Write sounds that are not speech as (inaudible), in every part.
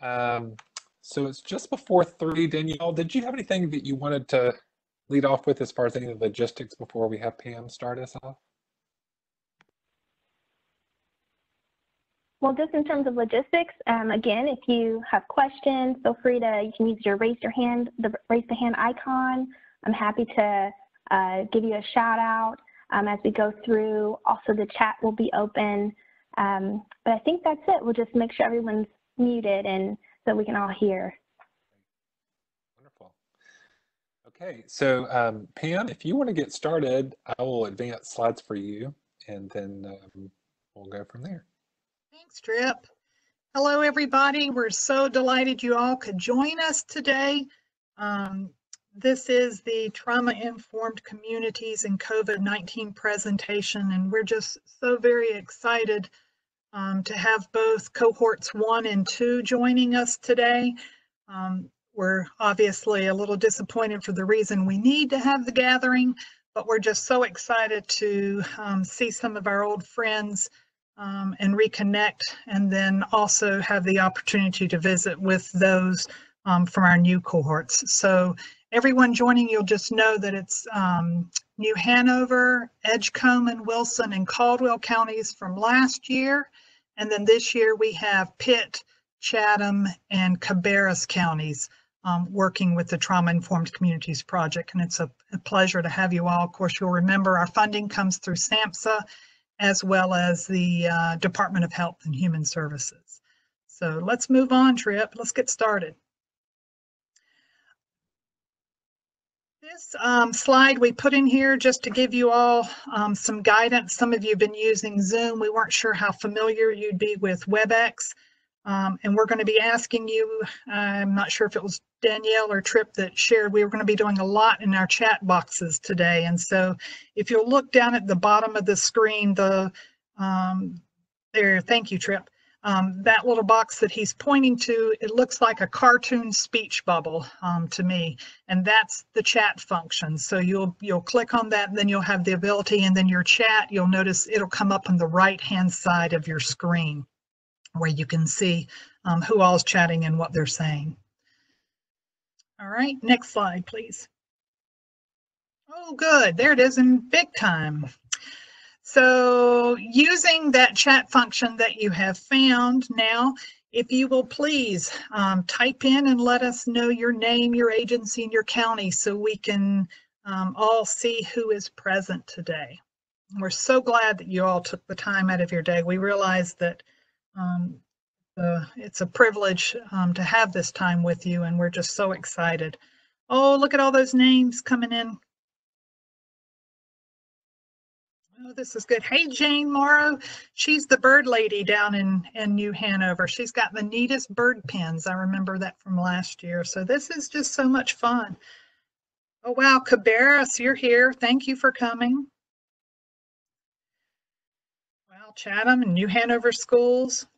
Um, so it's just before three. Danielle, did you have anything that you wanted to lead off with as far as any logistics before we have Pam start us off? Well, just in terms of logistics, um, again, if you have questions, feel free to, you can use your raise your hand, the raise the hand icon. I'm happy to uh, give you a shout out um, as we go through. Also, the chat will be open. Um, but I think that's it. We'll just make sure everyone's muted and so we can all hear. Wonderful. Okay, so um, Pam, if you want to get started, I will advance slides for you and then um, we'll go from there. Thanks, Trip. Hello, everybody. We're so delighted you all could join us today. Um, this is the Trauma Informed Communities and COVID-19 presentation, and we're just so very excited um, to have both cohorts one and two joining us today. Um, we're obviously a little disappointed for the reason we need to have the gathering, but we're just so excited to um, see some of our old friends um, and reconnect, and then also have the opportunity to visit with those um, from our new cohorts. So everyone joining, you'll just know that it's um, New Hanover, Edgecombe, and Wilson, and Caldwell counties from last year. And then this year we have Pitt, Chatham, and Cabarrus counties um, working with the Trauma Informed Communities Project. And it's a, a pleasure to have you all. Of course, you'll remember our funding comes through SAMHSA as well as the uh, Department of Health and Human Services. So let's move on, Trip. Let's get started. This um, slide we put in here just to give you all um, some guidance. Some of you have been using Zoom. We weren't sure how familiar you'd be with WebEx. Um, and we're going to be asking you, I'm not sure if it was Danielle or Trip that shared, we were going to be doing a lot in our chat boxes today. And so if you'll look down at the bottom of the screen, the um, there, thank you, Trip. Um, that little box that he's pointing to, it looks like a cartoon speech bubble um, to me, and that's the chat function. So you'll you'll click on that, and then you'll have the ability, and then your chat, you'll notice it'll come up on the right-hand side of your screen where you can see um, who all's chatting and what they're saying. All right, next slide, please. Oh, good. There it is in big time. So using that chat function that you have found now, if you will please um, type in and let us know your name, your agency, and your county so we can um, all see who is present today. We're so glad that you all took the time out of your day. We realize that um, uh, it's a privilege um, to have this time with you, and we're just so excited. Oh, look at all those names coming in. Oh, this is good. Hey, Jane Morrow. She's the bird lady down in, in New Hanover. She's got the neatest bird pens. I remember that from last year. So this is just so much fun. Oh, wow. Cabarrus, you're here. Thank you for coming. Wow, Chatham and New Hanover schools.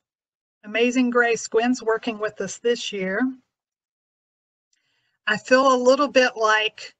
Amazing Grace, Gwen's working with us this year. I feel a little bit like,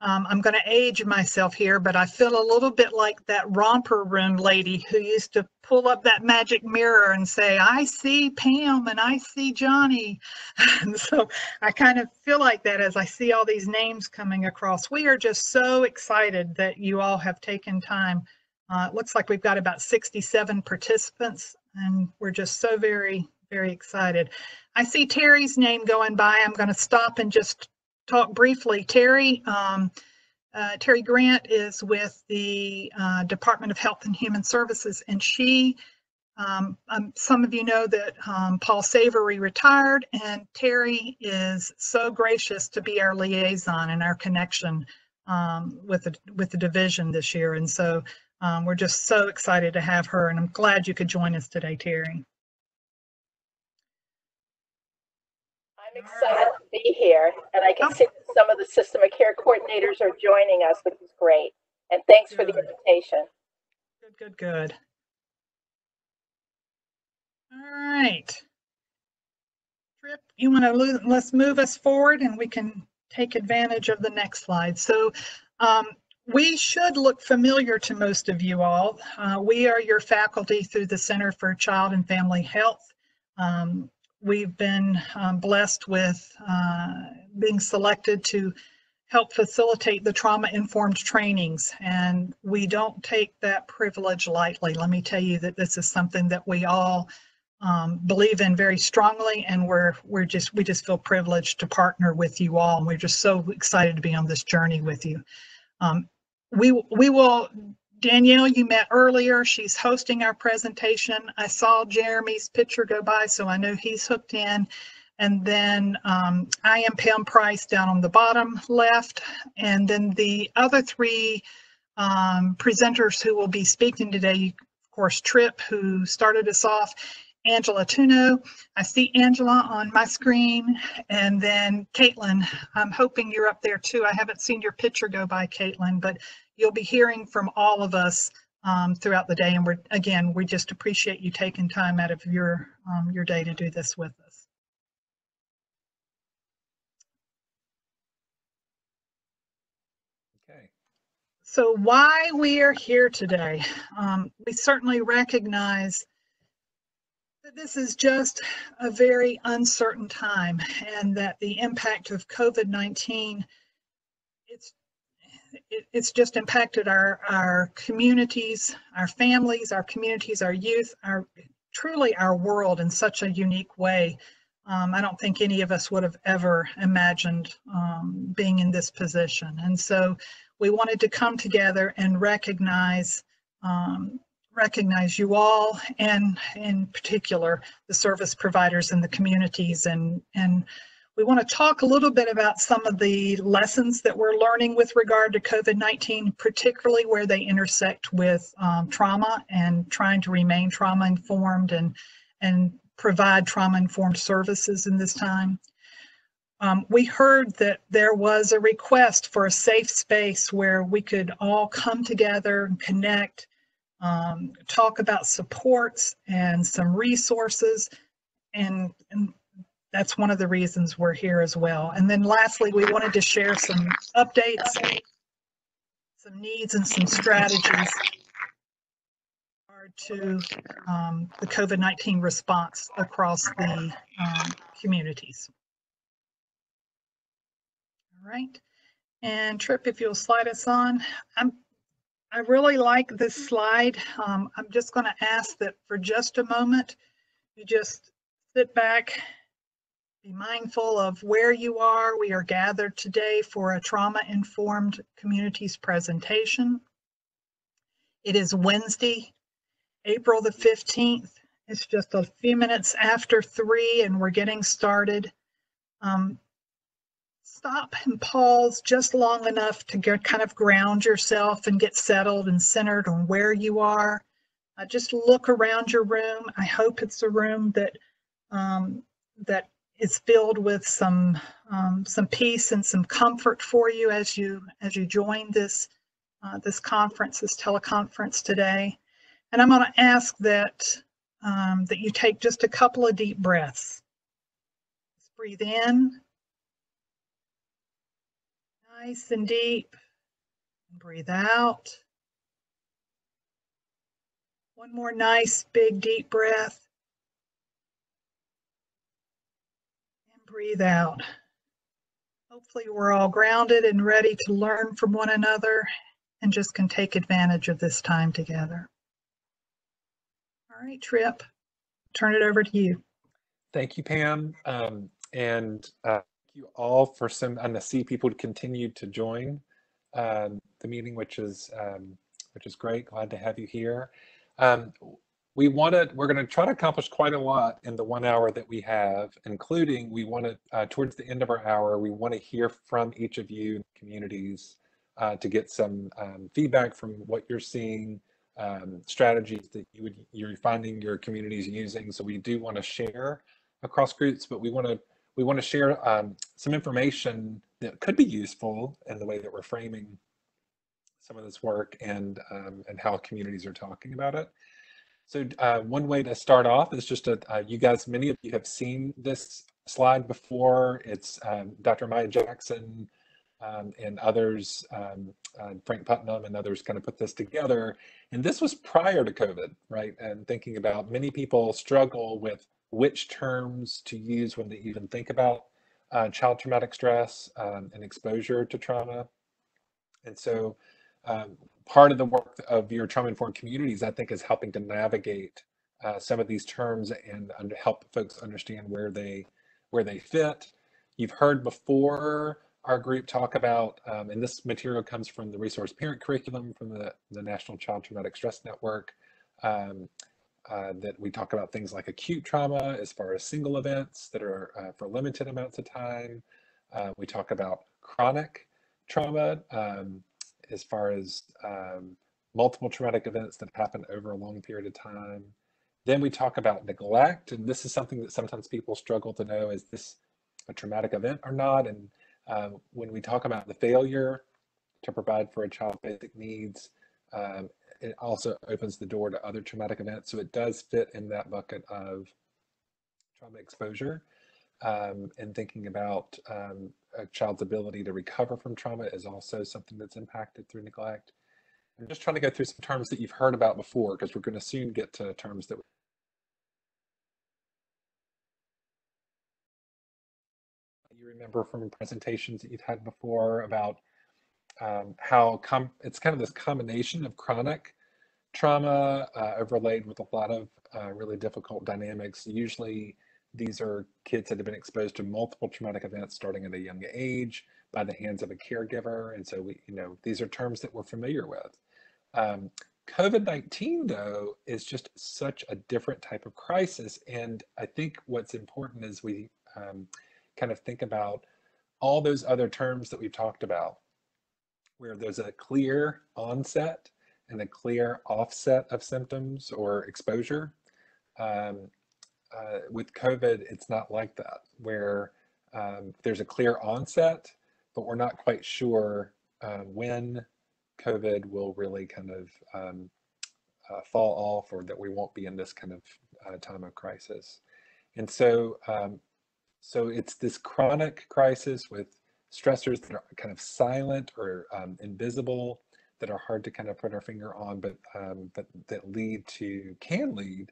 um, I'm going to age myself here, but I feel a little bit like that romper room lady who used to pull up that magic mirror and say, I see Pam and I see Johnny. (laughs) and so I kind of feel like that as I see all these names coming across. We are just so excited that you all have taken time. Uh, it looks like we've got about 67 participants and we're just so very, very excited. I see Terry's name going by. I'm going to stop and just talk briefly. Terry, um, uh, Terry Grant is with the uh, Department of Health and Human Services, and she, um, um, some of you know that um, Paul Savory retired, and Terry is so gracious to be our liaison and our connection um, with the with the division this year. And so um, we're just so excited to have her, and I'm glad you could join us today, Terry. I'm excited to be here, and I can see some of the system of care coordinators are joining us, which is great. And thanks good. for the invitation. Good, good, good. All right. Trip, you want to let's move us forward, and we can take advantage of the next slide. So um, we should look familiar to most of you all. Uh, we are your faculty through the Center for Child and Family Health. Um, we've been um, blessed with uh, being selected to help facilitate the trauma-informed trainings. And we don't take that privilege lightly. Let me tell you that this is something that we all um, believe in very strongly, and we're we're just we just feel privileged to partner with you all, and we're just so excited to be on this journey with you. Um, we we will Danielle, you met earlier. She's hosting our presentation. I saw Jeremy's picture go by, so I know he's hooked in. And then um, I am Pam Price down on the bottom left. And then the other three um, presenters who will be speaking today, of course, Trip, who started us off, Angela Tunno. I see Angela on my screen. And then Caitlin, I'm hoping you're up there too. I haven't seen your picture go by, Caitlin, but you'll be hearing from all of us um, throughout the day. And we're, again, we just appreciate you taking time out of your, um, your day to do this with us. Okay. So why we are here today, um, we certainly recognize this is just a very uncertain time and that the impact of COVID-19, it's it, it's just impacted our our communities, our families, our communities, our youth, our truly our world in such a unique way. Um, I don't think any of us would have ever imagined um, being in this position. And so we wanted to come together and recognize um, recognize you all and in particular the service providers in the communities and and we want to talk a little bit about some of the lessons that we're learning with regard to COVID-19, particularly where they intersect with um, trauma and trying to remain trauma informed and, and provide trauma informed services in this time. Um, we heard that there was a request for a safe space where we could all come together and connect, um, talk about supports and some resources and, and that's one of the reasons we're here as well. And then lastly, we wanted to share some updates, some needs and some strategies to um, the COVID-19 response across the um, communities. All right. And Trip, if you'll slide us on. I'm, I really like this slide. Um, I'm just going to ask that for just a moment, you just sit back be mindful of where you are. We are gathered today for a trauma-informed communities presentation. It is Wednesday, April the 15th. It's just a few minutes after three and we're getting started. Um, stop and pause just long enough to get, kind of ground yourself and get settled and centered on where you are. Uh, just look around your room. I hope it's a room that um, that is filled with some um, some peace and some comfort for you as you as you join this uh, this conference, this teleconference today. And I'm going to ask that um, that you take just a couple of deep breaths. Breathe in, nice and deep. Breathe out. One more nice, big, deep breath. And breathe out. Hopefully we're all grounded and ready to learn from one another and just can take advantage of this time together. All right, Trip, turn it over to you. Thank you, Pam. Um, and uh, you all for some, and I see people continue to join um, the meeting, which is, um, which is great. Glad to have you here. Um, we want to we're going to try to accomplish quite a lot in the one hour that we have including we want to uh, towards the end of our hour we want to hear from each of you communities uh, to get some um, feedback from what you're seeing um, strategies that you would you're finding your communities using so we do want to share across groups but we want to we want to share um, some information that could be useful in the way that we're framing some of this work and um, and how communities are talking about it so uh, one way to start off is just a, uh, you guys, many of you have seen this slide before. It's um, Dr. Amaya-Jackson um, and others, um, uh, Frank Putnam and others kind of put this together. And this was prior to COVID, right? And thinking about many people struggle with which terms to use when they even think about uh, child traumatic stress um, and exposure to trauma. And so um, part of the work of your trauma informed communities, I think, is helping to navigate uh, some of these terms and under, help folks understand where they where they fit. You've heard before our group talk about, um, and this material comes from the resource parent curriculum from the, the National Child Traumatic Stress Network, um, uh, that we talk about things like acute trauma as far as single events that are uh, for limited amounts of time. Uh, we talk about chronic trauma um, as far as um, multiple traumatic events that happen over a long period of time. Then we talk about neglect, and this is something that sometimes people struggle to know, is this a traumatic event or not? And um, when we talk about the failure to provide for a child's basic needs, um, it also opens the door to other traumatic events. So it does fit in that bucket of trauma exposure. Um, and thinking about um, a child's ability to recover from trauma is also something that's impacted through neglect. I'm just trying to go through some terms that you've heard about before because we're going to soon get to terms that you remember from presentations that you've had before about um, how it's kind of this combination of chronic trauma uh, overlaid with a lot of uh, really difficult dynamics. Usually, these are kids that have been exposed to multiple traumatic events starting at a young age by the hands of a caregiver, and so we, you know, these are terms that we're familiar with. Um, COVID 19, though, is just such a different type of crisis. And I think what's important is we um, kind of think about all those other terms that we've talked about, where there's a clear onset and a clear offset of symptoms or exposure. Um, uh, with COVID, it's not like that, where um, there's a clear onset, but we're not quite sure uh, when COVID will really kind of um, uh, fall off or that we won't be in this kind of uh, time of crisis. And so um, so it's this chronic crisis with stressors that are kind of silent or um, invisible that are hard to kind of put our finger on, but um, that lead to can lead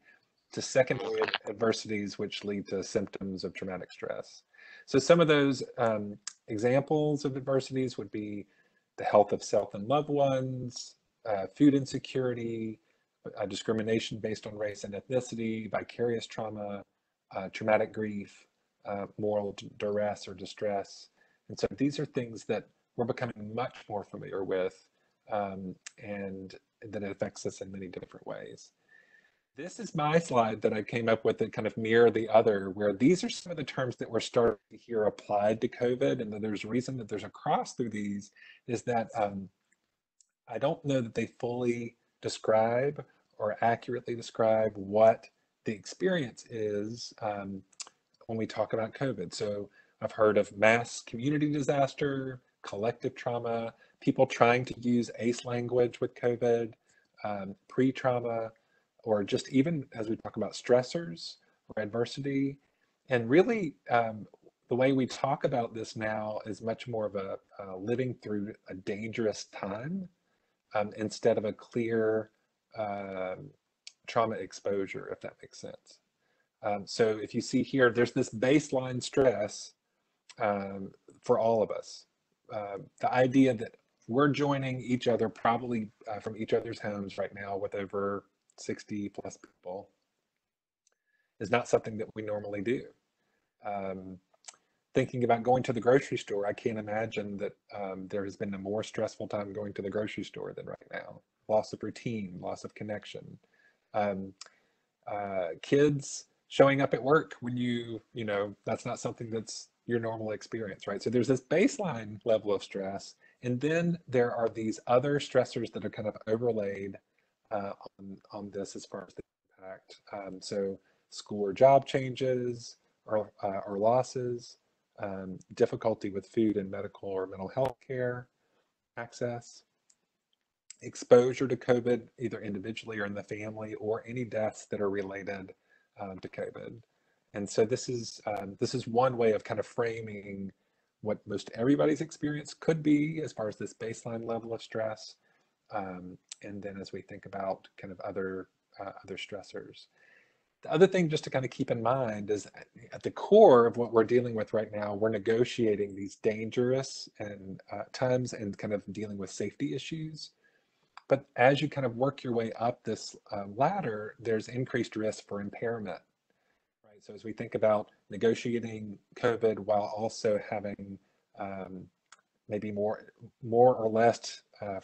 to secondary adversities, which lead to symptoms of traumatic stress. So some of those um, examples of adversities would be the health of self and loved ones, uh, food insecurity, uh, discrimination based on race and ethnicity, vicarious trauma, uh, traumatic grief, uh, moral duress or distress. And so these are things that we're becoming much more familiar with um, and that it affects us in many different ways. This is my slide that I came up with that kind of mirror the other, where these are some of the terms that we're starting to hear applied to COVID. And there's a reason that there's a cross through these is that um, I don't know that they fully describe or accurately describe what the experience is um, when we talk about COVID. So I've heard of mass community disaster, collective trauma, people trying to use ACE language with COVID, um, pre trauma, or just even as we talk about stressors or adversity. And really, um, the way we talk about this now is much more of a uh, living through a dangerous time um, instead of a clear um, trauma exposure, if that makes sense. Um, so if you see here, there's this baseline stress um, for all of us. Uh, the idea that we're joining each other probably uh, from each other's homes right now with over 60 plus people is not something that we normally do. Um, thinking about going to the grocery store, I can't imagine that um, there has been a more stressful time going to the grocery store than right now. Loss of routine, loss of connection. Um, uh, kids showing up at work when you, you know, that's not something that's your normal experience, right? So there's this baseline level of stress. And then there are these other stressors that are kind of overlaid uh, on, on this as far as the impact. Um, so school or job changes or, uh, or losses, um, difficulty with food and medical or mental health care access, exposure to COVID, either individually or in the family, or any deaths that are related um, to COVID. And so this is um, this is one way of kind of framing what most everybody's experience could be as far as this baseline level of stress. Um, and then as we think about kind of other uh, other stressors. the other thing just to kind of keep in mind is at the core of what we're dealing with right now, we're negotiating these dangerous and uh, times and kind of dealing with safety issues. But as you kind of work your way up this uh, ladder, there's increased risk for impairment. So as we think about negotiating COVID while also having um, maybe more, more or less uh,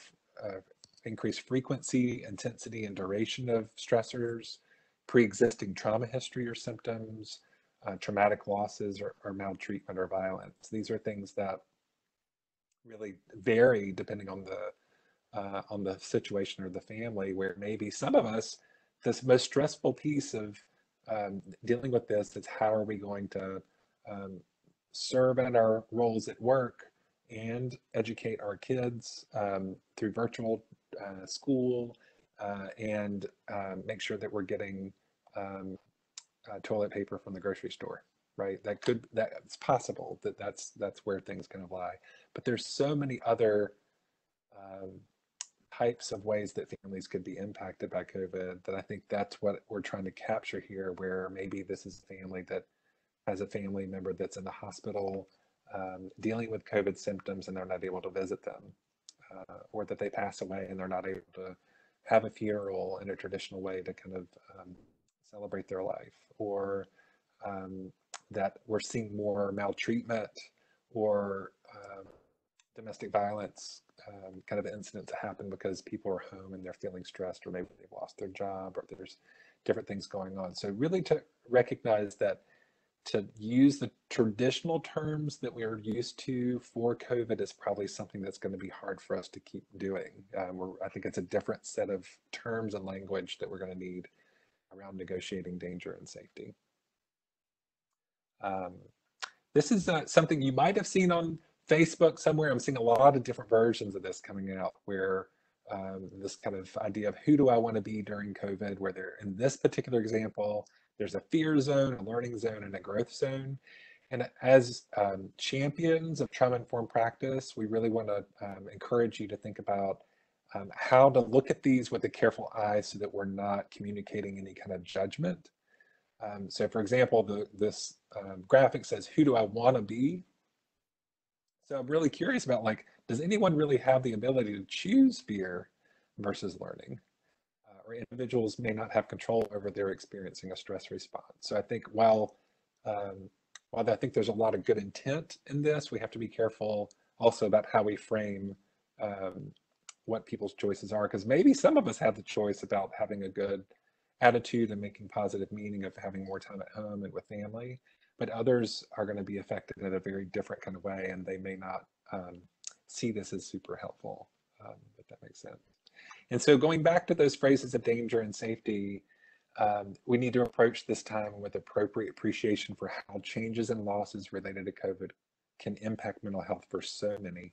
uh, increased frequency, intensity, and duration of stressors, pre-existing trauma history or symptoms, uh, traumatic losses or, or, maltreatment or violence. These are things that really vary depending on the uh, on the situation or the family. Where maybe some of us, this most stressful piece of um, dealing with this is how are we going to um, serve in our roles at work and educate our kids um, through virtual uh, school uh, and um, make sure that we're getting um, uh, toilet paper from the grocery store right? That could that's possible that that's that's where things kind of lie. But there's so many other um, types of ways that families could be impacted by covid that i think that's what we're trying to capture here where maybe this is a family that has a family member that's in the hospital um, dealing with covid symptoms and they're not able to visit them uh, or that they pass away and they're not able to have a funeral in a traditional way to kind of um, celebrate their life, or um, that we're seeing more maltreatment or uh, domestic violence um, kind of incidents that happen because people are home and they're feeling stressed, or maybe they've lost their job, or there's different things going on. So really to recognize that to use the traditional terms that we are used to for COVID is probably something that's going to be hard for us to keep doing. Um, I think it's a different set of terms and language that we're going to need around negotiating danger and safety. Um, this is uh, something you might have seen on Facebook somewhere. I'm seeing a lot of different versions of this coming out where um, this kind of idea of who do I want to be during COVID, where they're in this particular example, there's a fear zone, a learning zone, and a growth zone. And as um, champions of trauma-informed practice, we really want to um, encourage you to think about um, how to look at these with a careful eye so that we're not communicating any kind of judgment. Um, so for example, the, this um, graphic says, who do I want to be? So I'm really curious about like, does anyone really have the ability to choose fear versus learning? or individuals may not have control over their experiencing a stress response. So I think while um, while I think there's a lot of good intent in this, we have to be careful also about how we frame um, what people's choices are, because maybe some of us have the choice about having a good attitude and making positive meaning of having more time at home and with family, but others are going to be affected in a very different kind of way, and they may not um, see this as super helpful, um, if that makes sense. And so going back to those phrases of danger and safety, um, we need to approach this time with appropriate appreciation for how changes and losses related to COVID can impact mental health for so many.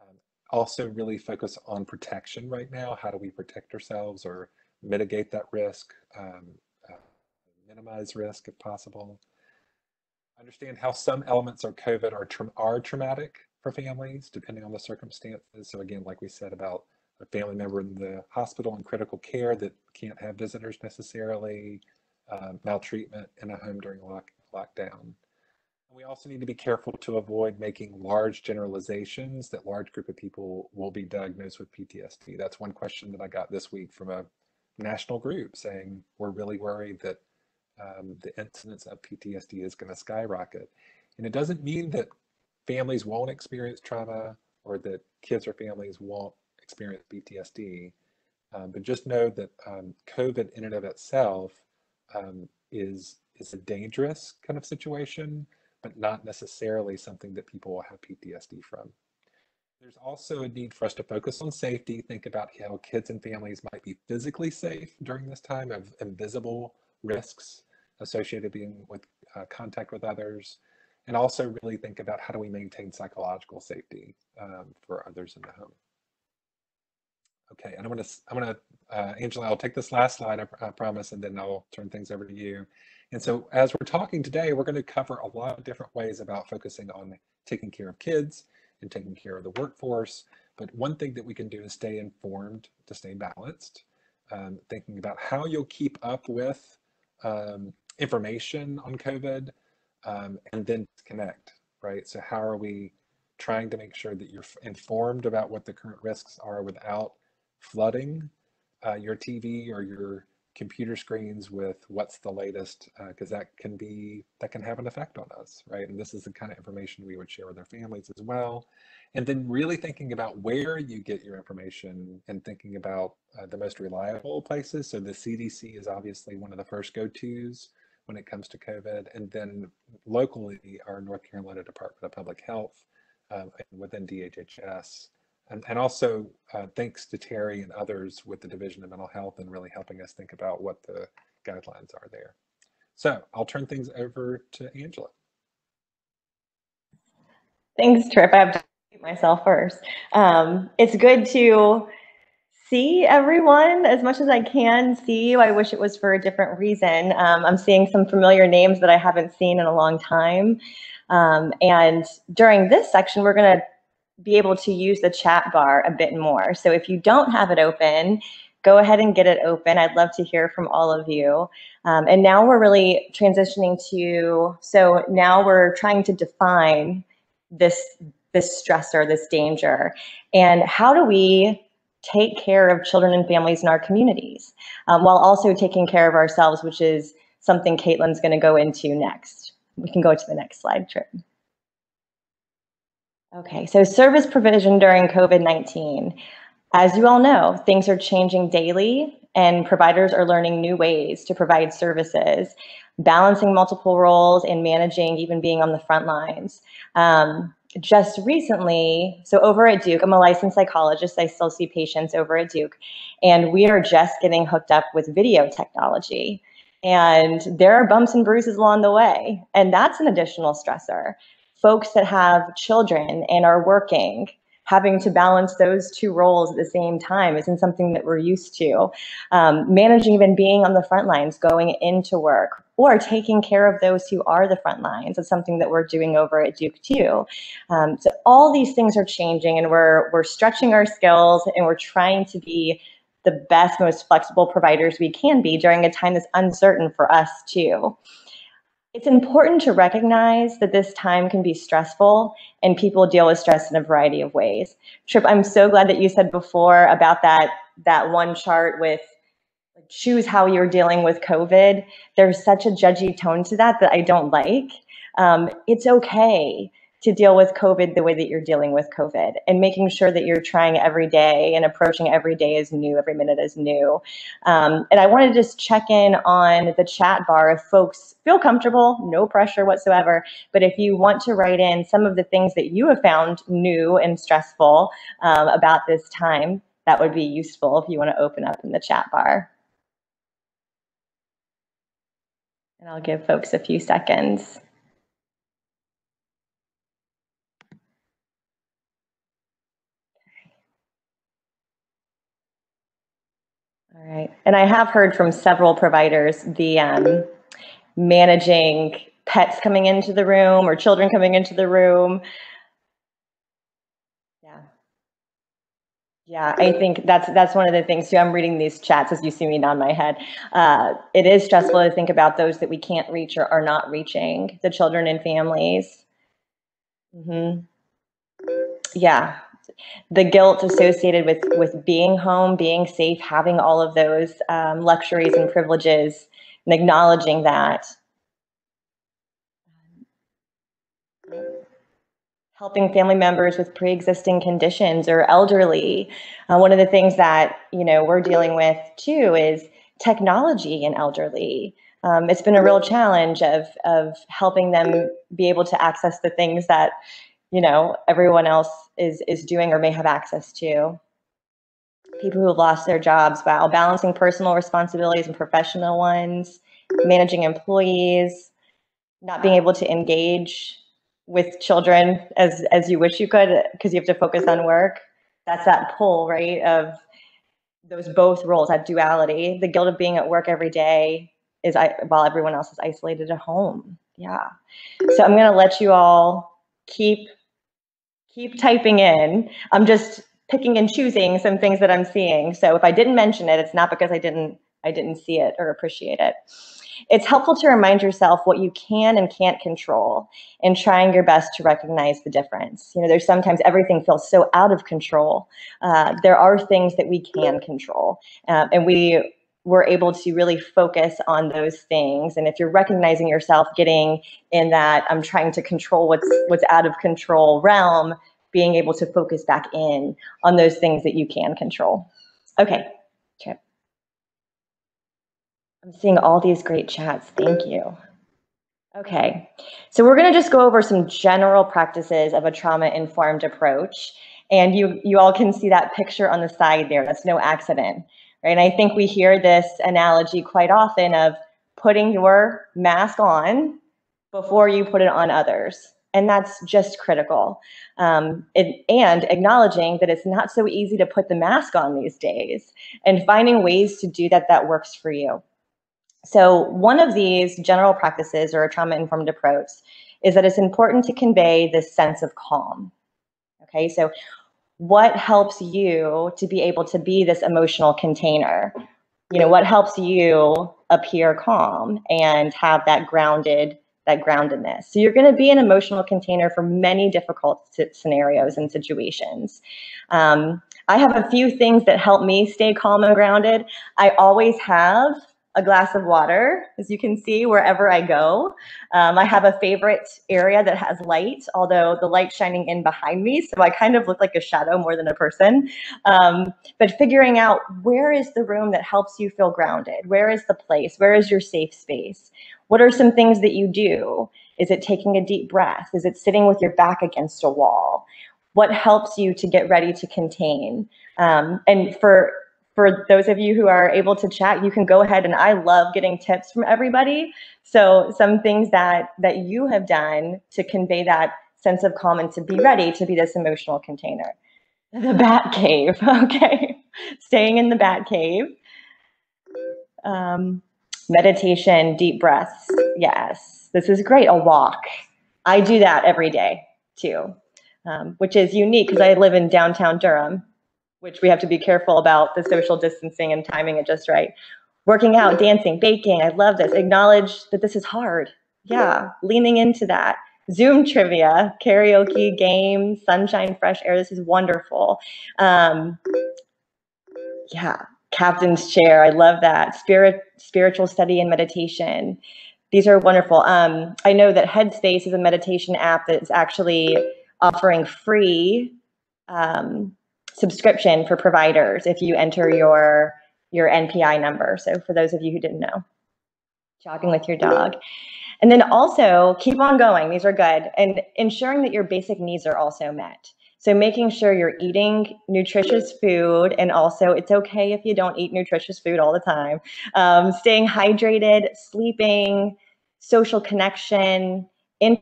Um, also really focus on protection right now. How do we protect ourselves or mitigate that risk, um, uh, minimize risk if possible. Understand how some elements of COVID are, tra are traumatic for families depending on the circumstances. So again, like we said about a family member in the hospital in critical care that can't have visitors necessarily, uh, maltreatment in a home during lock, lockdown. We also need to be careful to avoid making large generalizations that large group of people will be diagnosed with PTSD. That's one question that I got this week from a national group saying we're really worried that um, the incidence of PTSD is going to skyrocket. And it doesn't mean that families won't experience trauma or that kids or families won't experience PTSD. Um, but just know that um, COVID in and of itself um, is is a dangerous kind of situation, but not necessarily something that people will have PTSD from. There's also a need for us to focus on safety, think about how kids and families might be physically safe during this time of invisible risks associated being with uh, contact with others, and also really think about how do we maintain psychological safety um, for others in the home. Okay, and I'm gonna, I'm gonna, uh, Angela, I'll take this last slide, I, I promise, and then I'll turn things over to you. And so as we're talking today, we're gonna cover a lot of different ways about focusing on taking care of kids and taking care of the workforce. But one thing that we can do is stay informed to stay balanced, um, thinking about how you'll keep up with um, information on COVID um, and then connect, right? So, how are we trying to make sure that you're informed about what the current risks are without flooding uh, your TV or your computer screens with what's the latest because uh, that can be that can have an effect on us right? And this is the kind of information we would share with our families as well. And then really thinking about where you get your information and thinking about uh, the most reliable places. So the cdc is obviously one of the first go-to's when it comes to covid and then locally our north carolina department of public health um, within dhhs and, and also uh, thanks to Terry and others with the Division of Mental Health and really helping us think about what the guidelines are there. So I'll turn things over to Angela. Thanks, Trip. I have to myself first. Um, it's good to see everyone as much as I can see you. I wish it was for a different reason. Um, I'm seeing some familiar names that I haven't seen in a long time. Um, and during this section, we're going to be able to use the chat bar a bit more. So if you don't have it open, go ahead and get it open. I'd love to hear from all of you. Um, and now we're really transitioning to, so now we're trying to define this, this stressor, this danger, and how do we take care of children and families in our communities um, while also taking care of ourselves, which is something Caitlin's gonna go into next. We can go to the next slide, Trip. Okay, so service provision during COVID-19. As you all know, things are changing daily and providers are learning new ways to provide services, balancing multiple roles and managing even being on the front lines. Um, just recently, so over at Duke, I'm a licensed psychologist. I still see patients over at Duke, and we are just getting hooked up with video technology. And there are bumps and bruises along the way, and that's an additional stressor folks that have children and are working having to balance those two roles at the same time isn't something that we're used to. Um, managing even being on the front lines, going into work, or taking care of those who are the front lines is something that we're doing over at Duke too. Um, so all these things are changing and we're, we're stretching our skills and we're trying to be the best, most flexible providers we can be during a time that's uncertain for us too. It's important to recognize that this time can be stressful and people deal with stress in a variety of ways. Trip, I'm so glad that you said before about that, that one chart with choose how you're dealing with COVID. There's such a judgy tone to that that I don't like. Um, it's okay to deal with COVID the way that you're dealing with COVID and making sure that you're trying every day and approaching every day as new, every minute as new. Um, and I want to just check in on the chat bar if folks feel comfortable, no pressure whatsoever. But if you want to write in some of the things that you have found new and stressful um, about this time, that would be useful if you want to open up in the chat bar. And I'll give folks a few seconds. All right. And I have heard from several providers the um, managing pets coming into the room or children coming into the room. Yeah. Yeah, I think that's that's one of the things too. I'm reading these chats as you see me nod my head. Uh, it is stressful to think about those that we can't reach or are not reaching, the children and families. Mm-hmm. Yeah, the guilt associated with with being home, being safe, having all of those um, luxuries and privileges, and acknowledging that. Helping family members with pre-existing conditions or elderly. Uh, one of the things that you know we're dealing with too is technology and elderly. Um, it's been a real challenge of of helping them be able to access the things that you know everyone else is is doing or may have access to. People who have lost their jobs while balancing personal responsibilities and professional ones managing employees not being able to engage with children as as you wish you could because you have to focus on work. That's that pull right of those both roles that duality. The guilt of being at work every day is I, while everyone else is isolated at home. Yeah. So i'm going to let you all keep keep typing in. I'm just picking and choosing some things that I'm seeing. So if I didn't mention it, it's not because I didn't I didn't see it or appreciate it. It's helpful to remind yourself what you can and can't control and trying your best to recognize the difference. You know, there's sometimes everything feels so out of control. Uh, there are things that we can control, uh, and we were able to really focus on those things. And if you're recognizing yourself getting in that I'm trying to control what's what's out of control realm, being able to focus back in on those things that you can control. Okay. I'm seeing all these great chats. Thank you. Okay, so we're going to just go over some general practices of a trauma-informed approach. And you, you all can see that picture on the side there. That's no accident, right? And I think we hear this analogy quite often of putting your mask on before you put it on others. And that's just critical. Um, and acknowledging that it's not so easy to put the mask on these days and finding ways to do that that works for you. So one of these general practices or a trauma-informed approach is that it's important to convey this sense of calm. Okay, so what helps you to be able to be this emotional container? You know, what helps you appear calm and have that grounded that groundedness. So you're going to be an emotional container for many difficult scenarios and situations. Um, I have a few things that help me stay calm and grounded. I always have a glass of water, as you can see, wherever I go. Um, I have a favorite area that has light, although the light's shining in behind me, so I kind of look like a shadow more than a person. Um, but figuring out where is the room that helps you feel grounded? Where is the place? Where is your safe space? What are some things that you do? Is it taking a deep breath? Is it sitting with your back against a wall? What helps you to get ready to contain? Um, and for for those of you who are able to chat, you can go ahead and I love getting tips from everybody. So some things that that you have done to convey that sense of calm and to be ready to be this emotional container. The bat cave, (laughs) okay. Staying in the bat cave. Um, meditation, deep breaths. Yes, this is great. A walk. I do that every day too, um, which is unique because I live in downtown Durham which we have to be careful about the social distancing and timing it just right. Working out, dancing, baking. I love this. Acknowledge that this is hard. Yeah, leaning into that. Zoom trivia, karaoke, games, sunshine, fresh air. This is wonderful. Um, yeah, captain's chair. I love that. Spirit, spiritual study and meditation. These are wonderful. Um, I know that Headspace is a meditation app that's actually offering free um, subscription for providers if you enter your your NPI number. So for those of you who didn't know, jogging with your dog. And then also keep on going. These are good. And ensuring that your basic needs are also met. So making sure you're eating nutritious food and also it's okay if you don't eat nutritious food all the time. Um, staying hydrated, sleeping, social connection, in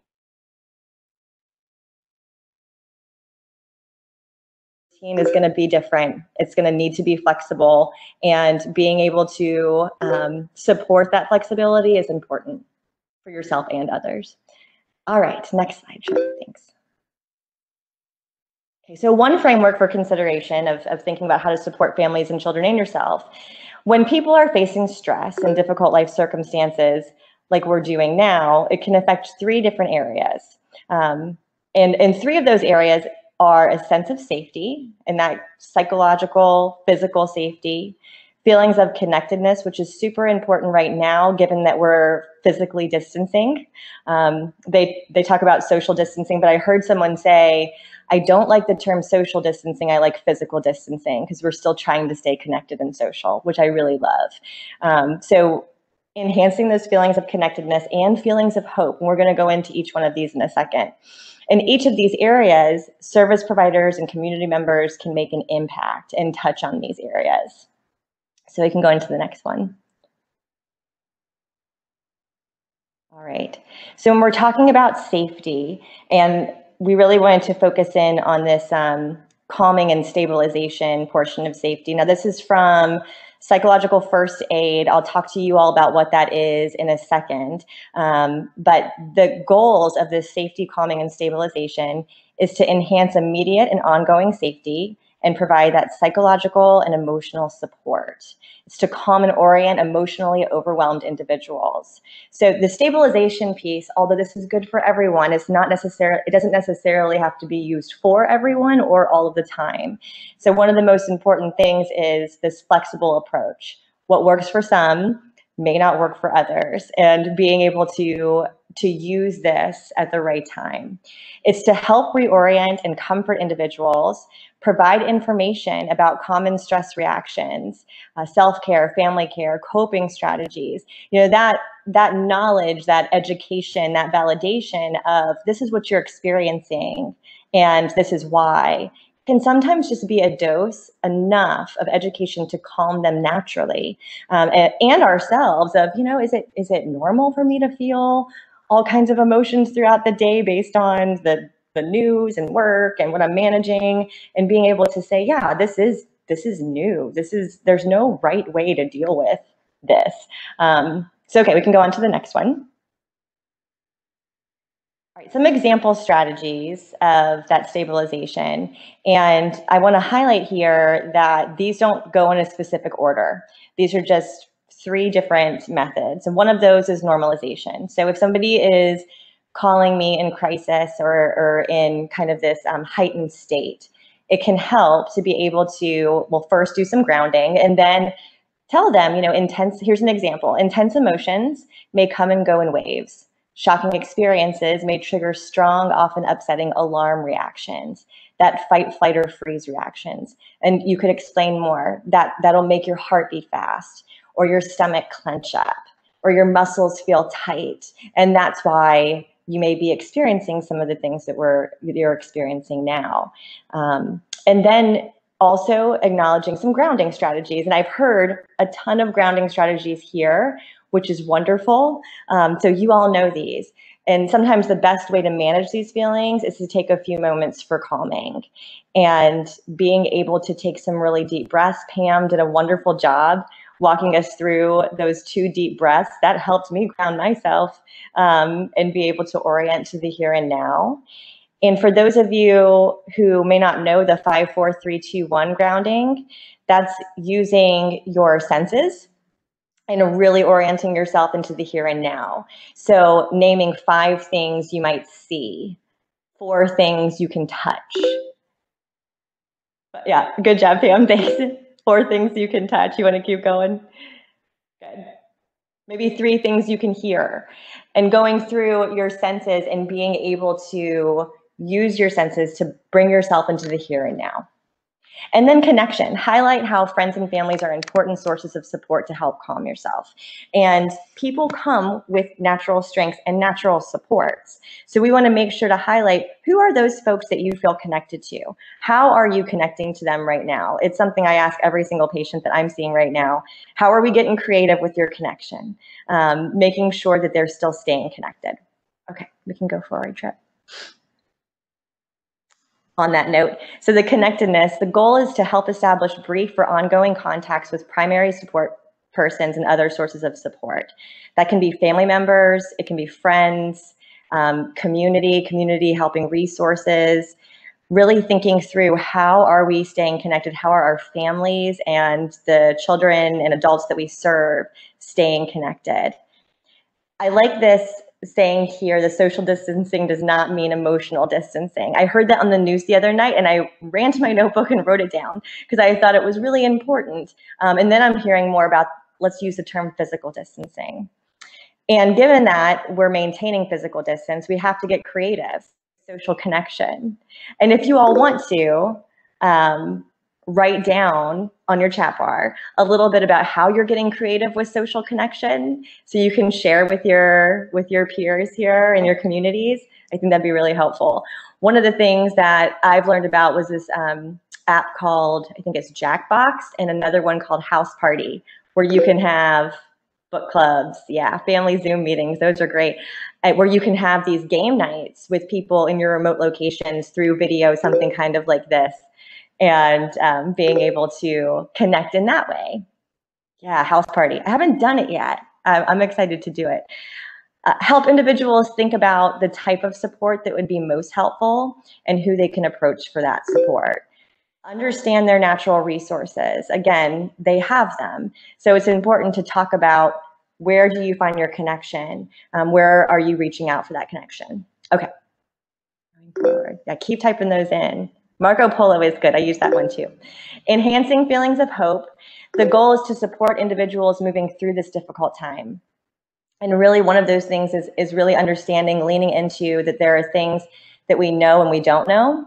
is going to be different. It's going to need to be flexible, and being able to um, support that flexibility is important for yourself and others. All right, next slide, Thanks. Okay, so one framework for consideration of, of thinking about how to support families and children and yourself. When people are facing stress and difficult life circumstances, like we're doing now, it can affect three different areas. Um, and in three of those areas, are a sense of safety and that psychological, physical safety, feelings of connectedness, which is super important right now, given that we're physically distancing. Um, they, they talk about social distancing, but I heard someone say, I don't like the term social distancing. I like physical distancing because we're still trying to stay connected and social, which I really love. Um, so enhancing those feelings of connectedness and feelings of hope. And we're going to go into each one of these in a second. In each of these areas, service providers and community members can make an impact and touch on these areas. So we can go into the next one. All right, so when we're talking about safety, and we really wanted to focus in on this um, calming and stabilization portion of safety. Now this is from psychological first aid. I'll talk to you all about what that is in a second. Um, but the goals of this safety, calming, and stabilization is to enhance immediate and ongoing safety and provide that psychological and emotional support. It's to calm and orient emotionally overwhelmed individuals. So the stabilization piece, although this is good for everyone, is not necessarily, it doesn't necessarily have to be used for everyone or all of the time. So one of the most important things is this flexible approach. What works for some may not work for others and being able to to use this at the right time. It's to help reorient and comfort individuals, provide information about common stress reactions, uh, self-care, family care, coping strategies. You know, that that knowledge, that education, that validation of this is what you're experiencing and this is why can sometimes just be a dose enough of education to calm them naturally um, and, and, ourselves of you know is it is it normal for me to feel all kinds of emotions throughout the day based on the the news and work and what i'm managing and being able to say yeah this is this is new this is there's no right way to deal with this um, so okay we can go on to the next one all right, some example strategies of that stabilization. And I want to highlight here that these don't go in a specific order. These are just three different methods. And one of those is normalization. So if somebody is calling me in crisis or, or in kind of this um, heightened state, it can help to be able to, well, first do some grounding and then tell them, you know, intense, here's an example, intense emotions may come and go in waves. Shocking experiences may trigger strong, often upsetting alarm reactions, that fight, flight, or freeze reactions. And you could explain more. That, that'll make your heart beat fast, or your stomach clench up, or your muscles feel tight. And that's why you may be experiencing some of the things that we're you're experiencing now. Um, and then also acknowledging some grounding strategies. And I've heard a ton of grounding strategies here which is wonderful. Um, so you all know these. And sometimes the best way to manage these feelings is to take a few moments for calming and being able to take some really deep breaths. Pam did a wonderful job walking us through those two deep breaths. That helped me ground myself um, and be able to orient to the here and now. And for those of you who may not know the five, four, three, two, one grounding, that's using your senses and really orienting yourself into the here and now. So naming five things you might see, four things you can touch. Yeah, good job, Pam. (laughs) Thanks. Four things you can touch. You want to keep going? Good. Maybe three things you can hear. And going through your senses and being able to use your senses to bring yourself into the here and now. And then connection, highlight how friends and families are important sources of support to help calm yourself. And people come with natural strengths and natural supports. So we wanna make sure to highlight who are those folks that you feel connected to? How are you connecting to them right now? It's something I ask every single patient that I'm seeing right now. How are we getting creative with your connection? Um, making sure that they're still staying connected. Okay, we can go forward, Trip on that note. So the connectedness, the goal is to help establish brief or ongoing contacts with primary support persons and other sources of support. That can be family members, it can be friends, um, community, community helping resources, really thinking through how are we staying connected? How are our families and the children and adults that we serve staying connected? I like this saying here the social distancing does not mean emotional distancing. I heard that on the news the other night and I ran to my (laughs) notebook and wrote it down because I thought it was really important. Um, and then I'm hearing more about, let's use the term physical distancing. And given that we're maintaining physical distance, we have to get creative, social connection. And if you all want to, um, write down on your chat bar a little bit about how you're getting creative with social connection so you can share with your with your peers here in your communities. I think that'd be really helpful. One of the things that i've learned about was this um, app called i think it's jackbox and another one called house party where you can have book clubs yeah family zoom meetings. Those are great. Uh, where you can have these game nights with people in your remote locations through video something kind of like this and um, being able to connect in that way. Yeah, house party. I haven't done it yet. I'm excited to do it. Uh, help individuals think about the type of support that would be most helpful and who they can approach for that support. understand their natural resources. Again, they have them. So it's important to talk about where do you find your connection? Um, where are you reaching out for that connection? Okay. Yeah, keep typing those in. Marco Polo is good. I use that one too. Enhancing feelings of hope. The goal is to support individuals moving through this difficult time. And really, one of those things is, is really understanding, leaning into that there are things that we know and we don't know.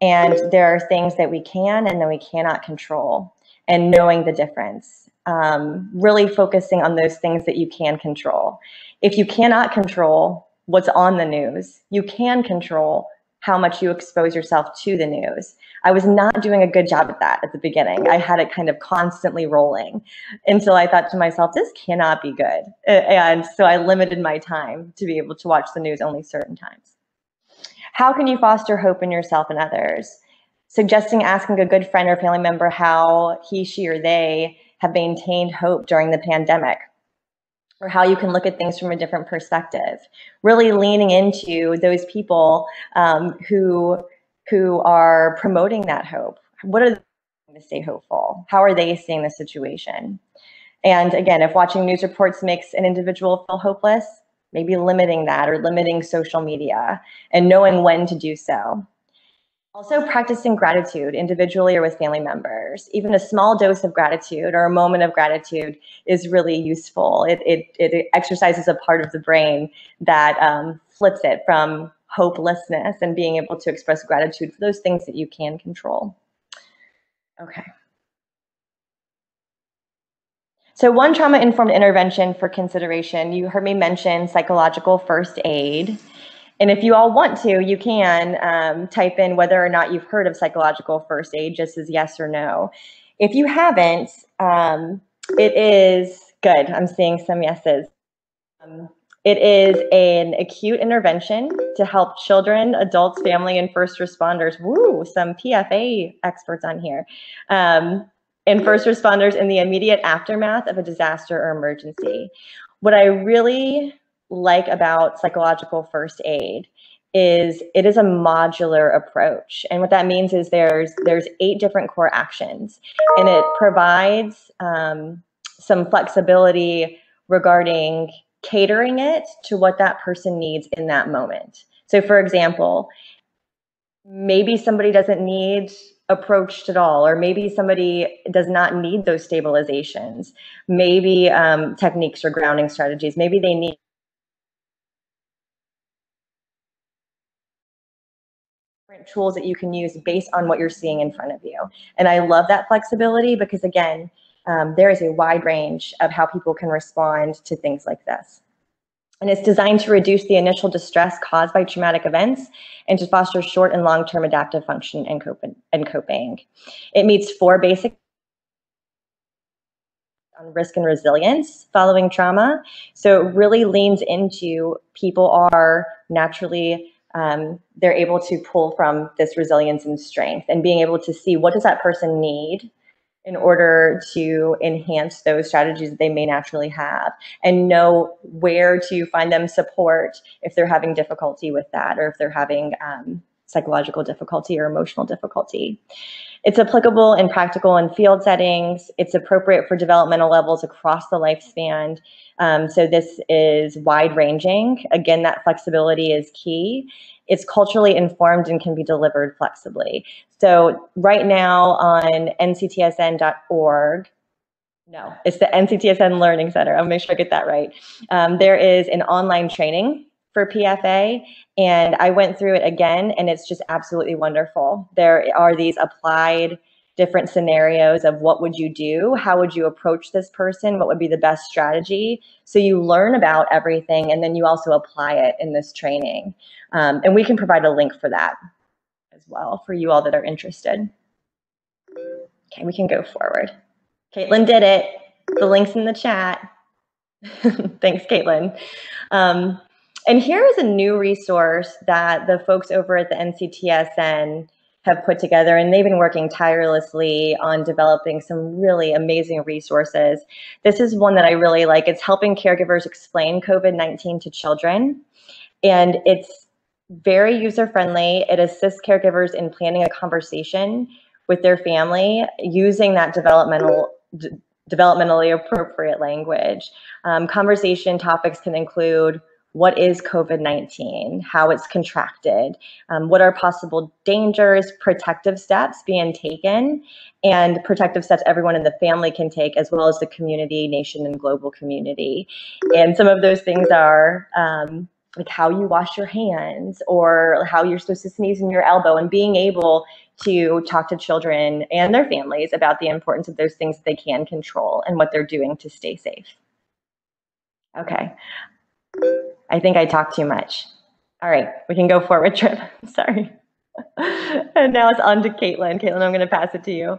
And there are things that we can and that we cannot control, and knowing the difference. Um, really focusing on those things that you can control. If you cannot control what's on the news, you can control how much you expose yourself to the news. I was not doing a good job at that at the beginning. I had it kind of constantly rolling until I thought to myself, this cannot be good. And so I limited my time to be able to watch the news only certain times. How can you foster hope in yourself and others? Suggesting asking a good friend or family member how he, she, or they have maintained hope during the pandemic or how you can look at things from a different perspective. Really leaning into those people um, who who are promoting that hope. What are they to stay hopeful? How are they seeing the situation? And again, if watching news reports makes an individual feel hopeless, maybe limiting that or limiting social media and knowing when to do so. Also, practicing gratitude individually or with family members. Even a small dose of gratitude or a moment of gratitude is really useful. It, it, it exercises a part of the brain that um, flips it from hopelessness and being able to express gratitude for those things that you can control. Okay. So, one trauma informed intervention for consideration, you heard me mention psychological first aid. And if you all want to, you can um, type in whether or not you've heard of psychological first aid, just as yes or no. If you haven't, um, it is good. I'm seeing some yeses. Um, it is an acute intervention to help children, adults, family, and first responders. Woo, some PFA experts on here. Um, and first responders in the immediate aftermath of a disaster or emergency. What I really like about psychological first aid is it is a modular approach and what that means is there's there's eight different core actions and it provides um, some flexibility regarding catering it to what that person needs in that moment so for example maybe somebody doesn't need approached at all, or maybe somebody does not need those stabilizations. Maybe um, techniques or grounding strategies. Maybe they need tools that you can use based on what you're seeing in front of you. And I love that flexibility because again, um, there is a wide range of how people can respond to things like this and it's designed to reduce the initial distress caused by traumatic events and to foster short and long-term adaptive function and coping. And coping. It meets four basic on risk and resilience following trauma. So it really leans into people are naturally um, they're able to pull from this resilience and strength and being able to see what does that person need in order to enhance those strategies that they may naturally have and know where to find them support if they're having difficulty with that or if they're having um, psychological difficulty or emotional difficulty. It's applicable in practical and field settings. It's appropriate for developmental levels across the lifespan. Um, so this is wide ranging. Again, that flexibility is key. It's culturally informed and can be delivered flexibly. So right now on nctsn.org, no, it's the NCTSN Learning Center. I'll make sure I get that right. Um, there is an online training for PFA, and I went through it again, and it's just absolutely wonderful. There are these applied different scenarios of what would you do? How would you approach this person? What would be the best strategy? So you learn about everything and then you also apply it in this training. Um, and we can provide a link for that as well for you all that are interested. Okay we can go forward. Caitlin did it. The links in the chat. (laughs) Thanks caitlin. Um, and here is a new resource that the folks over at the nctsn have put together, and they've been working tirelessly on developing some really amazing resources. This is one that I really like. It's helping caregivers explain COVID 19 to children, and it's very user friendly. It assists caregivers in planning a conversation with their family using that developmental developmentally appropriate language. Um, conversation topics can include what is COVID 19, how it's contracted, um, what are possible dangers, protective steps being taken, and protective steps everyone in the family can take, as well as the community, nation, and global community. And some of those things are um, like how you wash your hands or how you're supposed to sneeze in your elbow, and being able to talk to children and their families about the importance of those things they can control and what they're doing to stay safe. Okay. I think I talked too much. All right, we can go forward, (laughs) Trip. Sorry. and now it's on to Caitlin. Caitlin, I'm going to pass it to you.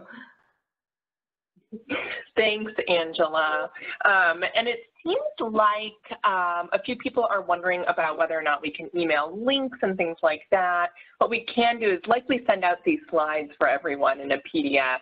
Thanks, Angela. Um, and it seems like um, a few people are wondering about whether or not we can email links and things like that. What we can do is likely send out these slides for everyone in a PDF.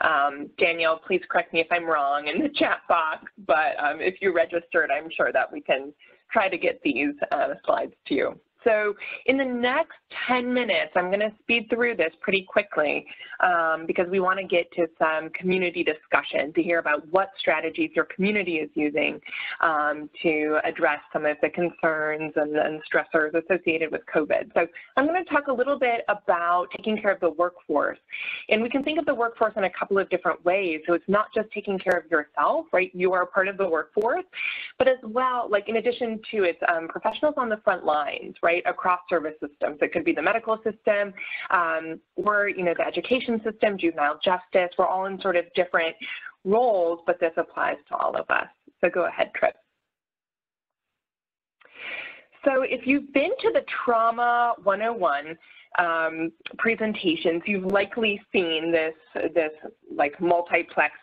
Um, Danielle, please correct me if I'm wrong in the chat box, but um, if you registered, I'm sure that we can try to get these uh, slides to you. So in the next 10 minutes, I'm going to speed through this pretty quickly um, because we want to get to some community discussion to hear about what strategies your community is using um, to address some of the concerns and, and, stressors associated with COVID. So I'm going to talk a little bit about taking care of the workforce. And we can think of the workforce in a couple of different ways. So it's not just taking care of yourself, right? You are a part of the workforce, but as well, like in addition to its um, professionals on the front lines, right? Right, across service systems. It could be the medical system um, or, you know, the education system, juvenile justice. We're all in sort of different roles, but this applies to all of us. So go ahead, Trip. So if you've been to the Trauma 101, um, presentations, you've likely seen this, this like multiplex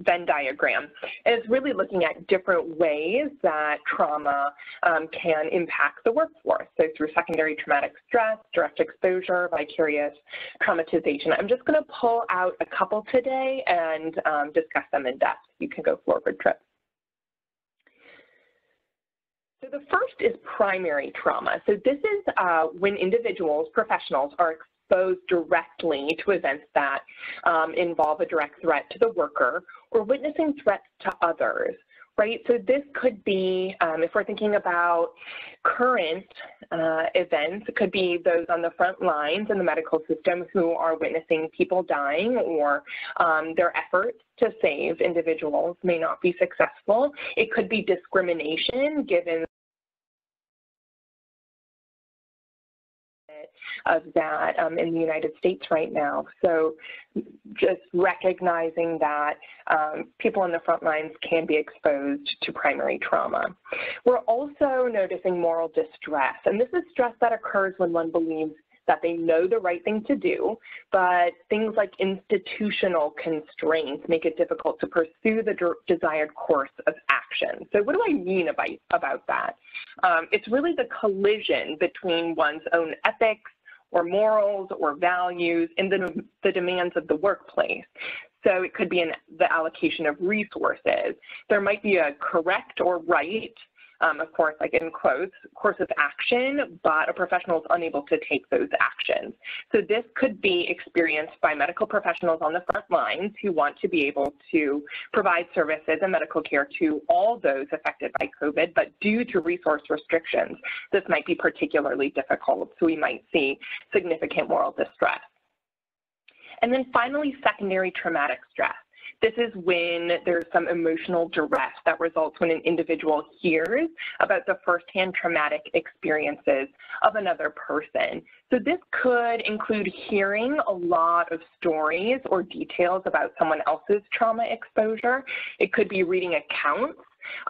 Venn diagram. And it's really looking at different ways that trauma um, can impact the workforce. So through secondary traumatic stress, direct exposure, vicarious traumatization. I'm just gonna pull out a couple today and um, discuss them in depth. You can go forward, Trip. So the first is primary trauma. So this is uh, when individuals, professionals, are exposed directly to events that um, involve a direct threat to the worker or witnessing threats to others right? So this could be, um, if we're thinking about current uh, events, it could be those on the front lines in the medical system who are witnessing people dying or um, their efforts to save individuals may not be successful. It could be discrimination given of that um, in the United States right now. So just recognizing that um, people on the front lines can be exposed to primary trauma. We're also noticing moral distress, and this is stress that occurs when one believes that they know the right thing to do, but things like institutional constraints make it difficult to pursue the de desired course of action. So what do I mean about, about that? Um, it's really the collision between one's own ethics or morals or values in the, the demands of the workplace. So it could be in the allocation of resources. There might be a correct or right um, of course, like in quotes, course of action, but a professional is unable to take those actions. So this could be experienced by medical professionals on the front lines who want to be able to provide services and medical care to all those affected by COVID, but due to resource restrictions, this might be particularly difficult. So we might see significant moral distress. And then finally, secondary traumatic stress. This is when there's some emotional duress that results when an individual hears about the firsthand traumatic experiences of another person. So this could include hearing a lot of stories or details about someone else's trauma exposure. It could be reading accounts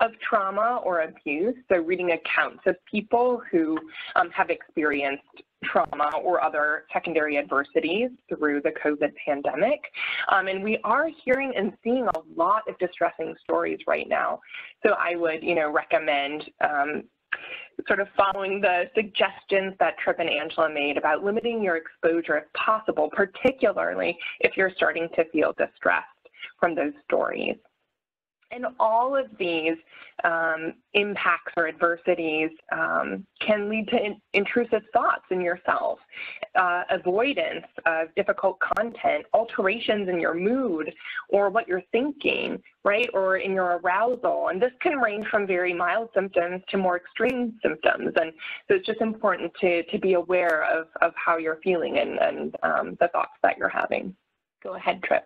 of trauma or abuse, so reading accounts of people who um, have experienced trauma or other secondary adversities through the COVID pandemic. Um, and we are hearing and seeing a lot of distressing stories right now. So I would, you know, recommend um, sort of following the suggestions that Trip and Angela made about limiting your exposure if possible, particularly if you're starting to feel distressed from those stories. And all of these um, impacts or adversities um, can lead to in intrusive thoughts in yourself, uh, avoidance of difficult content, alterations in your mood or what you're thinking, right, or in your arousal. And this can range from very mild symptoms to more extreme symptoms. And so it's just important to, to be aware of, of how you're feeling and, and um, the thoughts that you're having. Go ahead, Trip.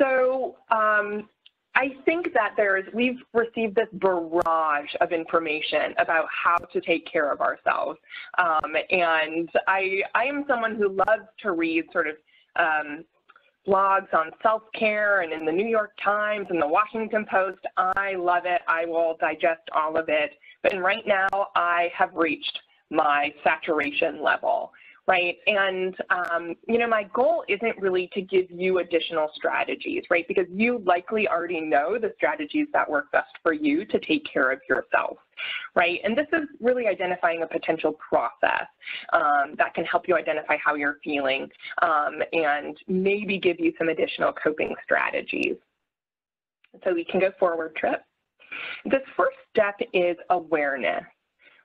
So um, I think that there's, we've received this barrage of information about how to take care of ourselves. Um, and I, I am someone who loves to read sort of um, blogs on self-care and in the New York Times and the Washington Post. I love it. I will digest all of it. But right now, I have reached my saturation level right? And, um, you know, my goal isn't really to give you additional strategies, right? Because you likely already know the strategies that work best for you to take care of yourself, right? And this is really identifying a potential process um, that can help you identify how you're feeling um, and maybe give you some additional coping strategies. So we can go forward, Trip. This first step is awareness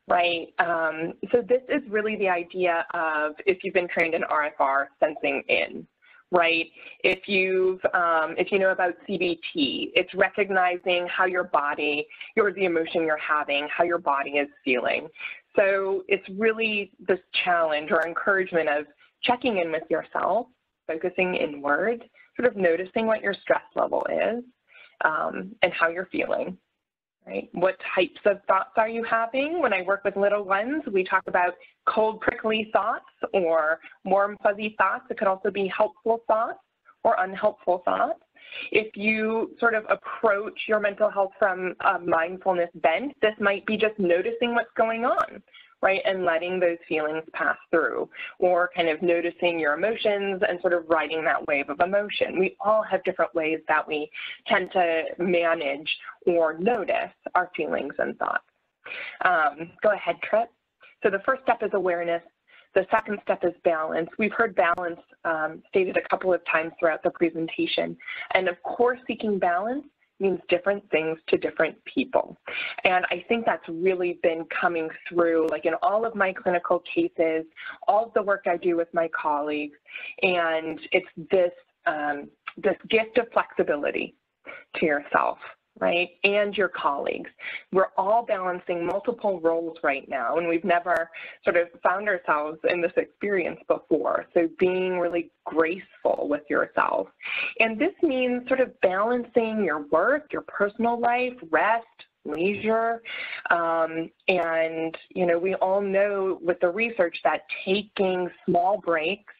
right? Um, so this is really the idea of, if you've been trained in RFR, sensing in, right? If you've, um, if you know about CBT, it's recognizing how your body, your, the emotion you're having, how your body is feeling. So it's really this challenge or encouragement of checking in with yourself, focusing inward, sort of noticing what your stress level is um, and how you're feeling right? What types of thoughts are you having? When I work with little ones, we talk about cold, prickly thoughts or warm, fuzzy thoughts. It could also be helpful thoughts or unhelpful thoughts. If you sort of approach your mental health from a mindfulness bent, this might be just noticing what's going on right? And letting those feelings pass through or kind of noticing your emotions and sort of riding that wave of emotion. We all have different ways that we tend to manage or notice our feelings and thoughts. Um, go ahead, Trip. So the first step is awareness. The second step is balance. We've heard balance um, stated a couple of times throughout the presentation. And of course, seeking balance means different things to different people. And I think that's really been coming through, like in all of my clinical cases, all of the work I do with my colleagues, and it's this, um, this gift of flexibility to yourself right, and your colleagues. We're all balancing multiple roles right now, and we've never sort of found ourselves in this experience before. So being really graceful with yourself. And this means sort of balancing your work, your personal life, rest, leisure. Um, and, you know, we all know with the research that taking small breaks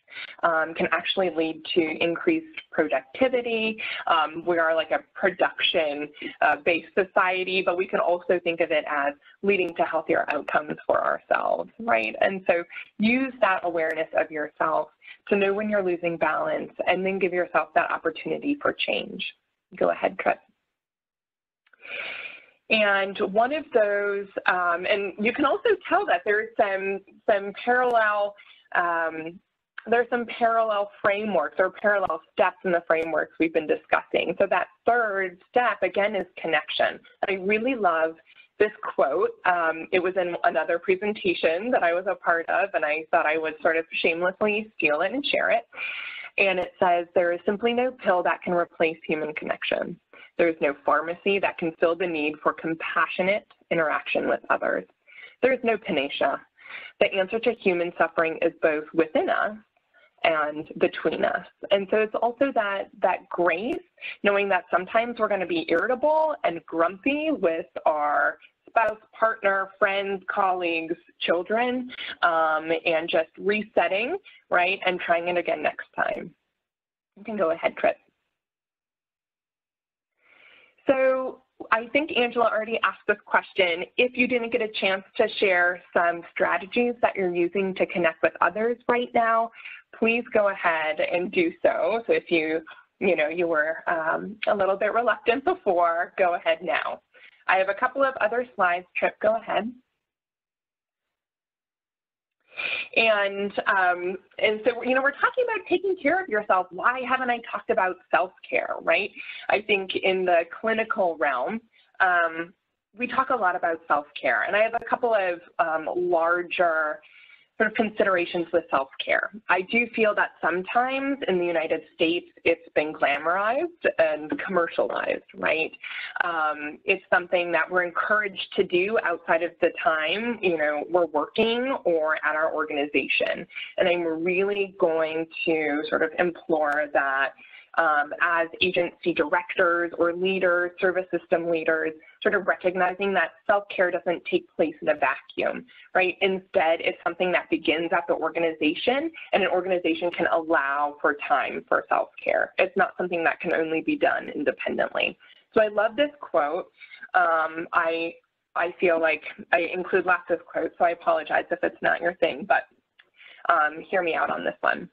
um, can actually lead to increased productivity. Um, we are like a production-based uh, society, but we can also think of it as leading to healthier outcomes for ourselves, right? And so use that awareness of yourself to know when you're losing balance and then give yourself that opportunity for change. Go ahead, Trip. And one of those, um, and you can also tell that there's some some parallel um, there's some parallel frameworks or parallel steps in the frameworks we've been discussing. So that third step, again, is connection. I really love this quote. Um, it was in another presentation that I was a part of, and I thought I would sort of shamelessly steal it and share it. And it says, there is simply no pill that can replace human connection. There is no pharmacy that can fill the need for compassionate interaction with others. There is no panacea. The answer to human suffering is both within us and between us. And so it's also that that grace, knowing that sometimes we're going to be irritable and grumpy with our spouse, partner, friends, colleagues, children, um, and just resetting, right, and trying it again next time. You can go ahead, Trip. So I think Angela already asked this question. If you didn't get a chance to share some strategies that you're using to connect with others right now, please go ahead and do so. So if you, you know, you were um, a little bit reluctant before, go ahead now. I have a couple of other slides. Trip, go ahead. And um, and so you know we're talking about taking care of yourself. Why haven't I talked about self-care, right? I think in the clinical realm, um, we talk a lot about self-care, and I have a couple of um, larger sort of considerations with self-care. I do feel that sometimes in the United States, it's been glamorized and commercialized, right? Um, it's something that we're encouraged to do outside of the time, you know, we're working or at our organization. And I'm really going to sort of implore that um, as agency directors or leaders, service system leaders, sort of recognizing that self-care doesn't take place in a vacuum, right? Instead, it's something that begins at the organization and an organization can allow for time for self-care. It's not something that can only be done independently. So I love this quote. Um, I, I feel like I include lots of quotes, so I apologize if it's not your thing, but um, hear me out on this one.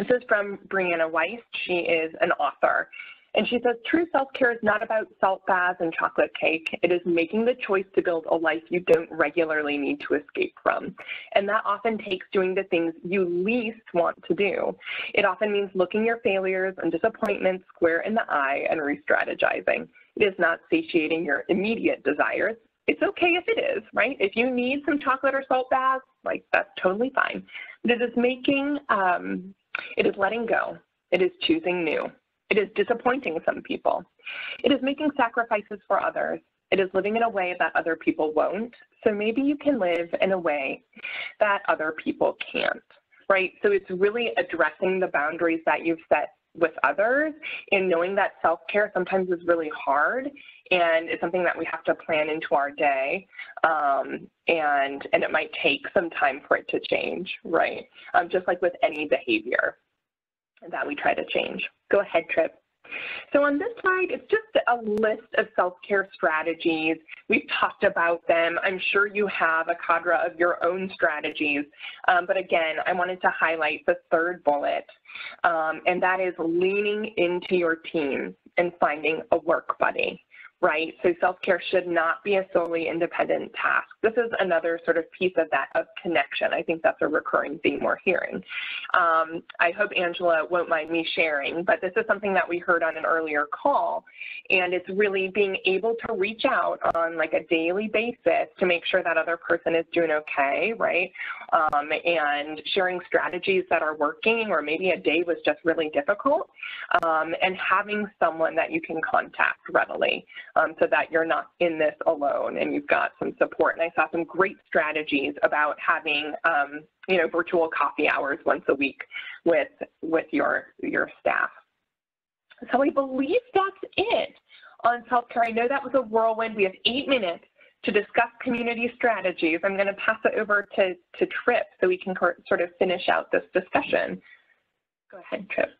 This is from Brianna Wiest. She is an author. And she says, true self-care is not about salt baths and chocolate cake. It is making the choice to build a life you don't regularly need to escape from. And that often takes doing the things you least want to do. It often means looking your failures and disappointments square in the eye and re-strategizing. It is not satiating your immediate desires. It's okay if it is, right? If you need some chocolate or salt baths, like that's totally fine. It is making um, it is letting go. It is choosing new. It is disappointing some people. It is making sacrifices for others. It is living in a way that other people won't. So maybe you can live in a way that other people can't, right? So it's really addressing the boundaries that you've set with others and knowing that self-care sometimes is really hard and it's something that we have to plan into our day um, and and it might take some time for it to change right um, just like with any behavior that we try to change go ahead trip so on this slide, it's just a list of self-care strategies. We've talked about them. I'm sure you have a cadre of your own strategies. Um, but again, I wanted to highlight the third bullet, um, and that is leaning into your team and finding a work buddy right? So self-care should not be a solely independent task. This is another sort of piece of that of connection. I think that's a recurring theme we're hearing. Um, I hope Angela won't mind me sharing, but this is something that we heard on an earlier call, and it's really being able to reach out on like a daily basis to make sure that other person is doing okay, right? Um, and sharing strategies that are working, or maybe a day was just really difficult, um, and having someone that you can contact readily um, so that you're not in this alone and you've got some support. And I saw some great strategies about having, um, you know, virtual coffee hours once a week with, with your, your staff. So I believe that's it on self-care. I know that was a whirlwind. We have eight minutes to discuss community strategies. I'm going to pass it over to, to Trip so we can sort of finish out this discussion. Go ahead, Trip.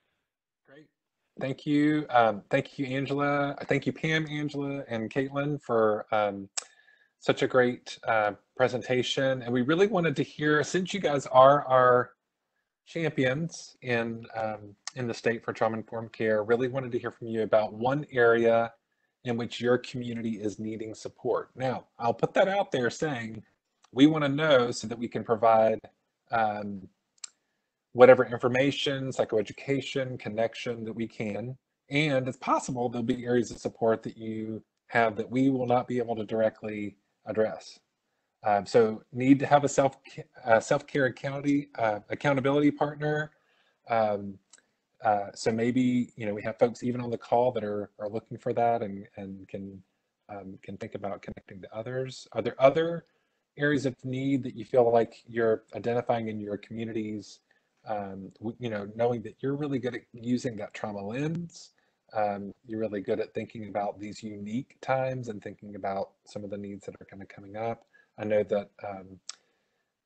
Thank you. Um, thank you, Angela. Thank you, Pam, Angela, and Caitlin for um, such a great uh, presentation. And we really wanted to hear, since you guys are our champions in, um, in the state for trauma-informed care, really wanted to hear from you about one area in which your community is needing support. Now, I'll put that out there saying, we want to know so that we can provide um, whatever information, psychoeducation, connection that we can. And it's possible there'll be areas of support that you have that we will not be able to directly address. Um, so need to have a self self care accountability uh, accountability partner. Um, uh, so maybe you know we have folks even on the call that are are looking for that and and can um, can think about connecting to others. Are there other areas of need that you feel like you're identifying in your communities um, you know, knowing that you're really good at using that trauma lens. Um, you're really good at thinking about these unique times and thinking about some of the needs that are kind of coming up. I know that um,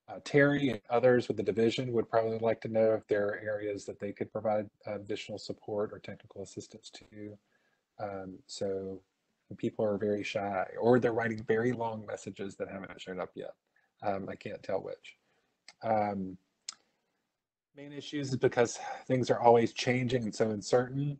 uh, Terry and others with the division would probably like to know if there are areas that they could provide additional support or technical assistance to. Um, so people are very shy or they're writing very long messages that haven't shown up yet. Um, I can't tell which. Main issues is because things are always changing and so uncertain.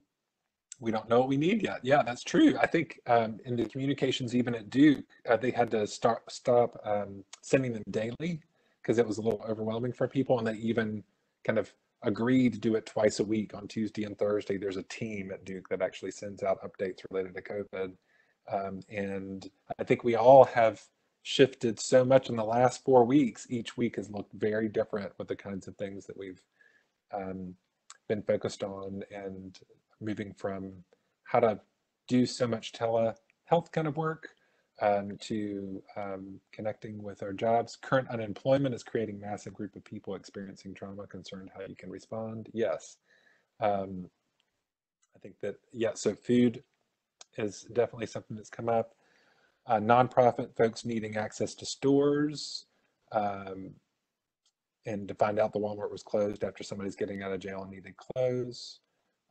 We don't know what we need yet. Yeah, that's true. I think um, in the communications, even at Duke, uh, they had to start stop um, sending them daily because it was a little overwhelming for people, and they even kind of agreed to do it twice a week on Tuesday and Thursday. There's a team at Duke that actually sends out updates related to COVID. Um, and I think we all have shifted so much in the last four weeks. Each week has looked very different with the kinds of things that we've um, been focused on and moving from how to do so much telehealth kind of work um, to um, connecting with our jobs. Current unemployment is creating massive group of people experiencing trauma, concerned how you can respond. Yes. Um, I think that, yeah, so food is definitely something that's come up. Uh, nonprofit folks needing access to stores um, and to find out the Walmart was closed after somebody's getting out of jail and needed clothes.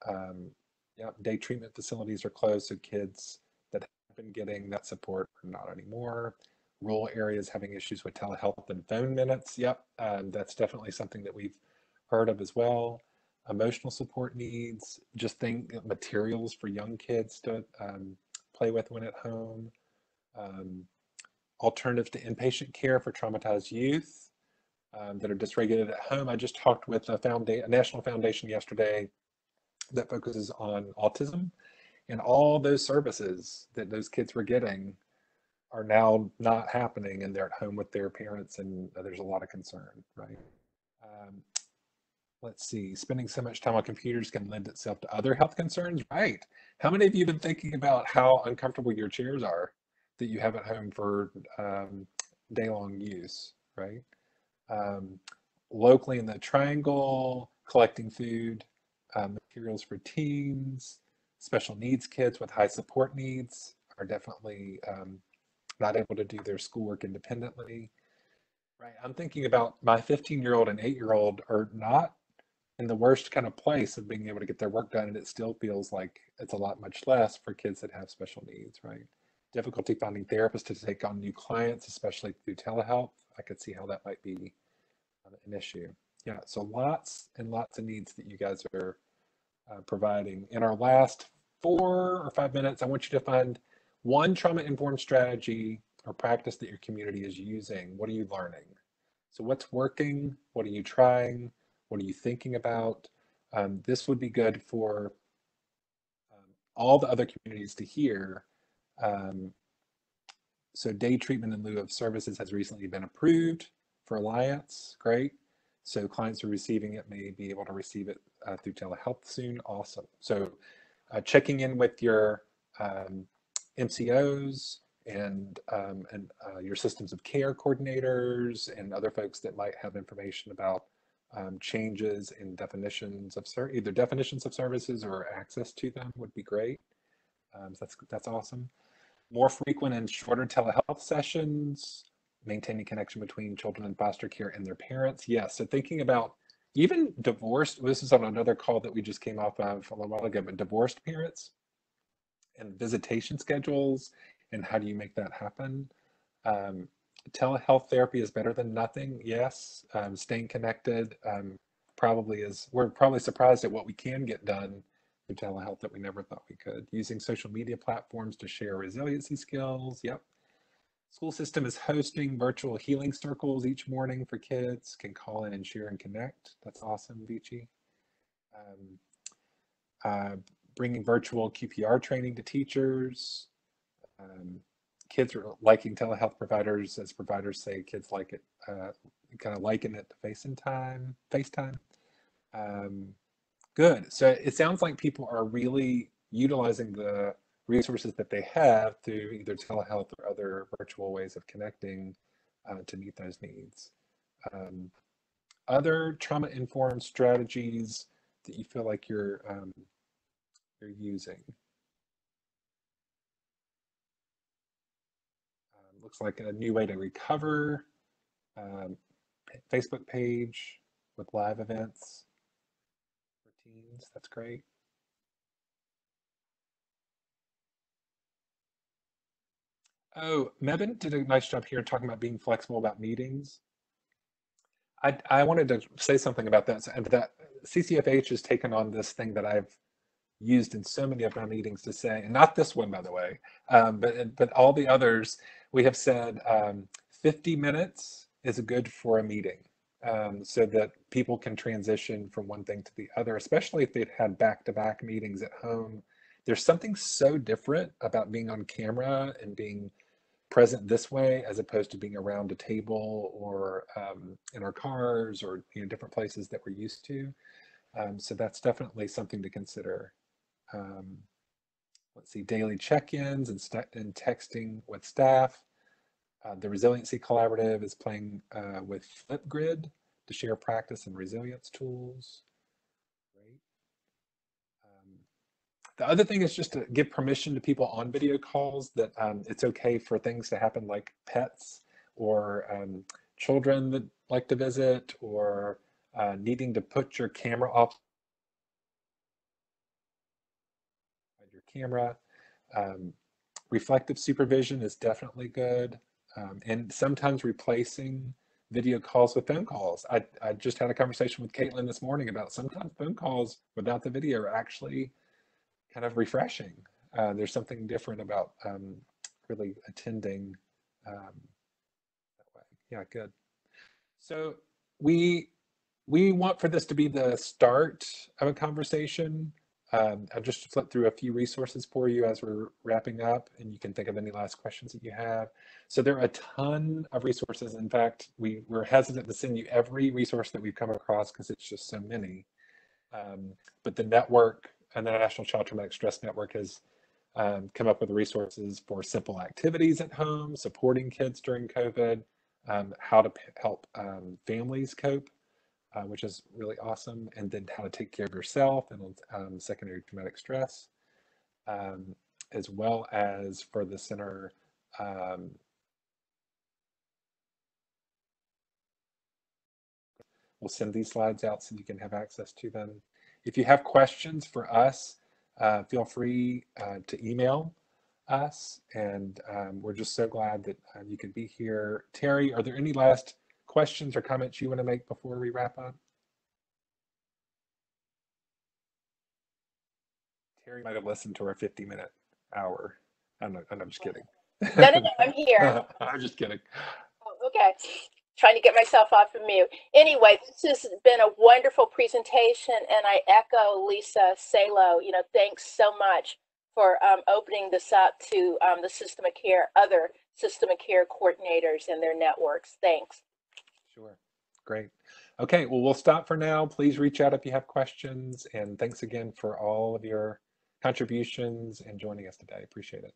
Um, yeah, day treatment facilities are closed, so kids that have been getting that support are not anymore. Rural areas having issues with telehealth and phone minutes. Yep, um, that's definitely something that we've heard of as well. Emotional support needs, just think materials for young kids to um, play with when at home. Um, alternatives to inpatient care for traumatized youth um, that are dysregulated at home. I just talked with a, a national foundation yesterday that focuses on autism and all those services that those kids were getting are now not happening and they're at home with their parents and there's a lot of concern right? Um, let's see spending so much time on computers can lend itself to other health concerns right? How many of you have been thinking about how uncomfortable your chairs are that you have at home for um, day-long use right um, locally in the triangle collecting food um, materials for teens, special needs kids with high support needs are definitely um, not able to do their schoolwork independently. Right. I'm thinking about my 15 year old and 8 year old are not in the worst kind of place of being able to get their work done, and it still feels like it's a lot much less for kids that have special needs, right? Difficulty finding therapists to take on new clients, especially through telehealth. I could see how that might be um, an issue. Yeah, so lots and lots of needs that you guys are uh, providing. In our last four or five minutes, I want you to find one trauma-informed strategy or practice that your community is using. What are you learning? So what's working? What are you trying? What are you thinking about? Um, this would be good for um, all the other communities to hear. Um, so day treatment in lieu of services has recently been approved for Alliance. Great. So clients who are receiving it may be able to receive it uh, through telehealth soon. Awesome. So uh, checking in with your um, MCOs and, um, and uh, your systems of care coordinators and other folks that might have information about um, changes in definitions of either definitions of services or access to them would be great. Um, so that's, that's awesome. More frequent and shorter telehealth sessions, maintaining connection between children in foster care and their parents. Yes, so thinking about even divorced, this is on another call that we just came off of a little while ago, but divorced parents and visitation schedules and how do you make that happen? Um, telehealth therapy is better than nothing. Yes, um, staying connected um, probably is, we're probably surprised at what we can get done through telehealth that we never thought we could. Using social media platforms to share resiliency skills. Yep, School system is hosting virtual healing circles each morning for kids, can call in and share and connect. That's awesome, Vici. Um, uh, bringing virtual QPR training to teachers. Um, kids are liking telehealth providers, as providers say, kids like it, uh, kind of liken it to FaceTime. FaceTime. Um, good. So it sounds like people are really utilizing the resources that they have through either telehealth or other virtual ways of connecting uh, to meet those needs. Um, other trauma-informed strategies that you feel like you're um, you're using. Um, looks like a new way to recover. Um, Facebook page with live events That's great. Oh, Mebin did a nice job here talking about being flexible about meetings. I, I wanted to say something about that. And that CCFH has taken on this thing that I've used in so many of my meetings to say, and not this one, by the way, um, but, but all the others, we have said um, 50 minutes is good for a meeting um, so that people can transition from one thing to the other, especially if they've had back-to-back meetings at home. There's something so different about being on camera and being present this way as opposed to being around a table or um, in our cars or you know different places that we're used to. Um, so that's definitely something to consider. Um, let's see, daily check-ins and, and texting with staff. Uh, the Resiliency Collaborative is playing uh, with Flipgrid to share practice and resilience tools. Great. Um, the other thing is just to give permission to people on video calls that um, it's okay for things to happen like pets or um, children that like to visit or uh, needing to put your camera off your camera. Um, reflective supervision is definitely good um, and sometimes replacing video calls with phone calls. I, I just had a conversation with Caitlin this morning about sometimes phone calls without the video are actually kind of refreshing. Uh, there's something different about um, really attending um, that way. Yeah, good. So we we want for this to be the start of a conversation. Um, I'll just flip through a few resources for you as we're wrapping up, and you can think of any last questions that you have. So there are a ton of resources. In fact, we, we're hesitant to send you every resource that we've come across because it's just so many. Um, but the network and the National Child Traumatic Stress Network has um, come up with resources for simple activities at home, supporting kids during COVID, um, how to help um, families cope uh, which is really awesome. And then how to take care of yourself and um, secondary traumatic stress, um, as well as for the center. Um, we'll send these slides out so you can have access to them. If you have questions for us, uh, feel free uh, to email us. And um, we're just so glad that uh, you could be here. Terry, are there any last questions or comments you want to make before we wrap up? Terry might have listened to our 50 minute hour. I'm, not, I'm just kidding. No, no, no, I'm here. (laughs) I'm just kidding. Oh, okay. Trying to get myself off of mute. Anyway, this has been a wonderful presentation, and I echo Lisa Salo. You know, thanks so much for um, opening this up to um, the system of care, other system of care coordinators and their networks. Thanks. Sure. Great. Okay, well, we'll stop for now. Please reach out if you have questions. And thanks again for all of your contributions and joining us today. Appreciate it.